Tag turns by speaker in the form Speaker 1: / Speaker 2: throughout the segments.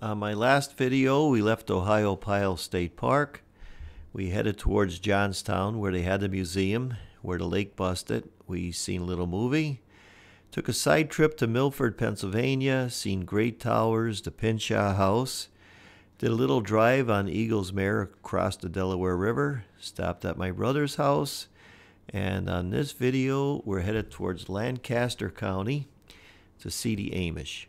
Speaker 1: On my last video, we left Ohiopyle State Park. We headed towards Johnstown where they had the museum, where the lake busted. We seen a little movie. Took a side trip to Milford, Pennsylvania, seen Grey Towers, the Pinchot House. Did a little drive on Eagles Mare across the Delaware River. Stopped at my brother's house. And on this video, we're headed towards Lancaster County to see the Amish.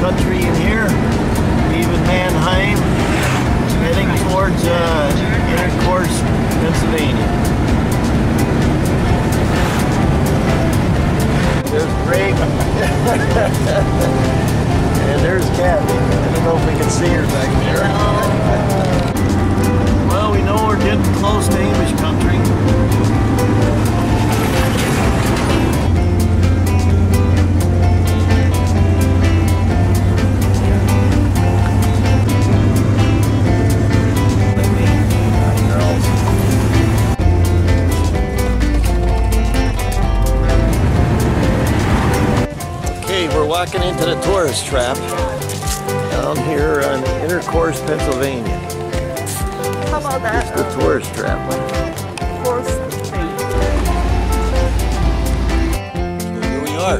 Speaker 1: Country in here, leaving Manheim, heading towards uh, Intercourse, Pennsylvania. Walking into the tourist trap down here on Intercourse, Pennsylvania.
Speaker 2: How about that?
Speaker 1: It's the tourist trap.
Speaker 2: Uh.
Speaker 1: Here we are,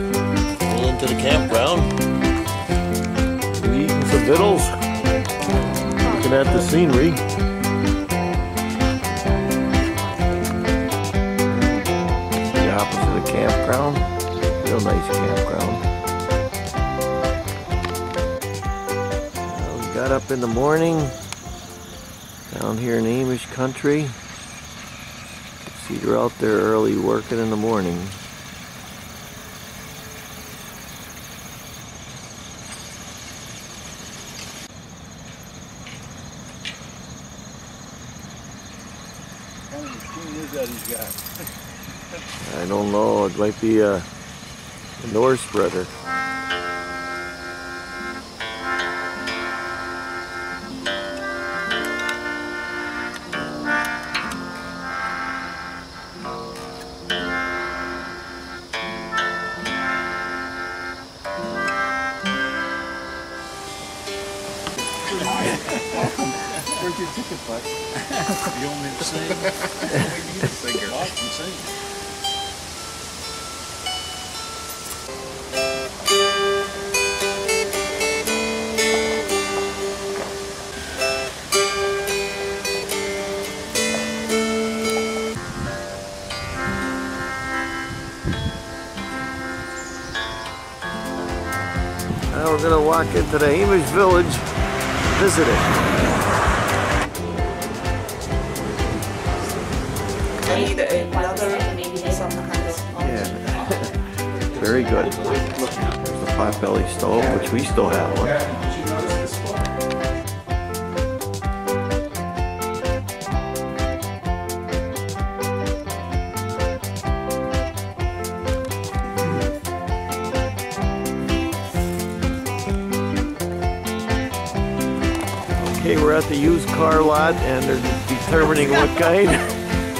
Speaker 1: pull into the campground. We eating some victuals, looking at the scenery. The opposite of the campground, real nice campground. Got up in the morning, down here in Amish country. See, they're out there early working in the morning. I don't know. It might be a, a Norse spreader.
Speaker 3: Where's your ticket, bud? you want me to sing? you can sing it. I can sing.
Speaker 1: Now we're gonna walk into the Amish village, visit it.
Speaker 2: Need another some kind of.
Speaker 1: Yeah. Very good. There's the potbelly stove, which we still have one. Okay, we're at the used car lot and they're determining what kind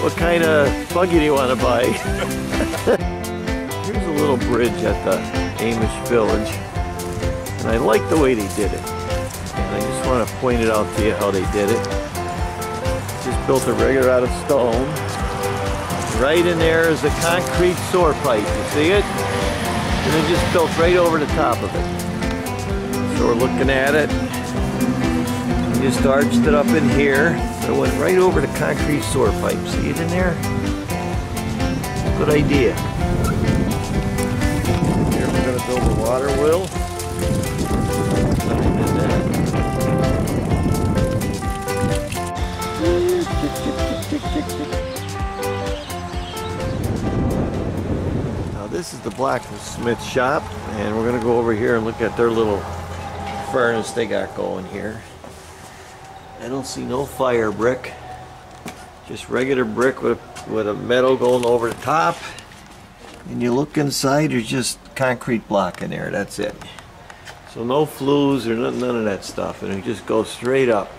Speaker 1: what kind of buggy do you want to buy. Here's a little bridge at the Amish village. And I like the way they did it. And I just want to point it out to you how they did it. Just built a regular out of stone. Right in there is a concrete sewer pipe. You see it? And they just built right over the top of it. So we're looking at it. Just arched it up in here. So it went right over the concrete sewer pipe. See it in there? Good idea. Here we're gonna build a water wheel. Now this is the blacksmith shop and we're gonna go over here and look at their little furnace they got going here. I don't see no fire brick. Just regular brick with a, with a metal going over the top. And you look inside, there's just concrete block in there. That's it. So no flues or none, none of that stuff. And it just goes straight up.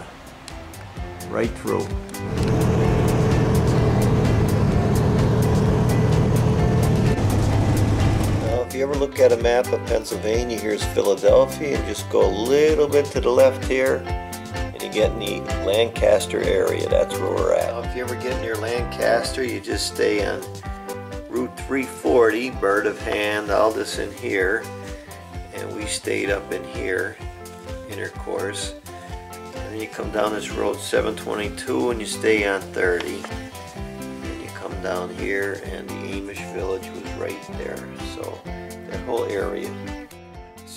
Speaker 1: Right through. If you ever look at a map of Pennsylvania, here's Philadelphia, and just go a little bit to the left here, get in the Lancaster area. That's where we're at. Now, if you ever get near Lancaster, you just stay on Route 340, Bird-in-Hand, all this in here, and we stayed up in here, intercourse. And then you come down this road 722 and you stay on 30 And you come down here and the Amish village was right there. So that whole area.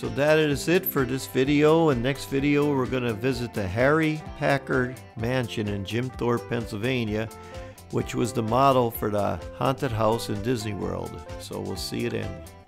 Speaker 1: So that is it for this video. And next video we're going to visit the Harry Packer Mansion in Jim Thorpe, Pennsylvania, which was the model for the haunted house in Disney World. So we'll see you then.